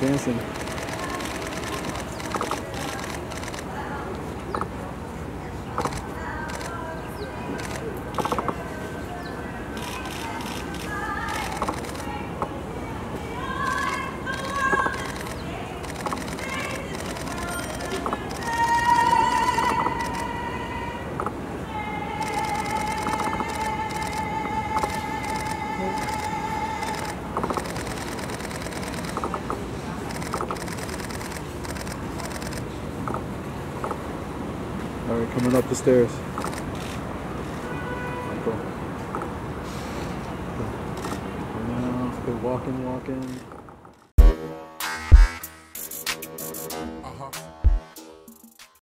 dancing. All right, coming up the stairs. Go. Now, good walking, walking.